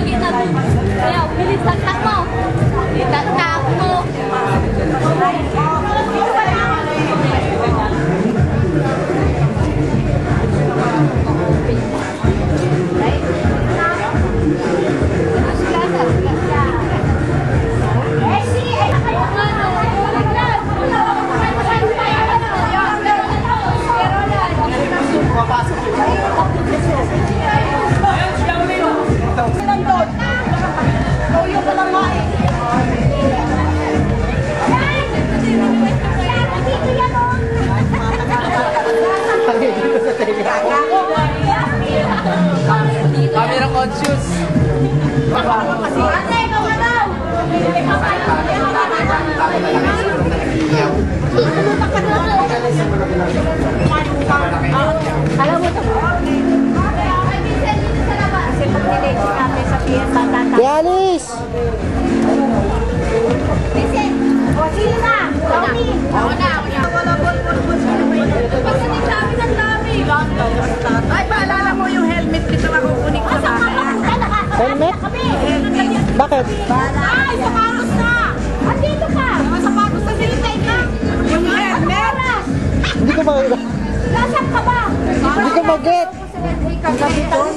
这边再 Camera conscious. Alam mo to. Kasi pag nilate natin sa fiesta, Bakit? Ay, sapatos na! Andito ka! Mga sapatos na sinitay ka! Yung helmet! Hindi ko makita. Nasaan ka ba? Hindi ko mag-get.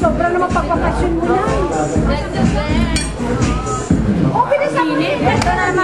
Sobrang naman pagpapasyon mo na. Oh! Ito na naman Leo, lalabas na naman.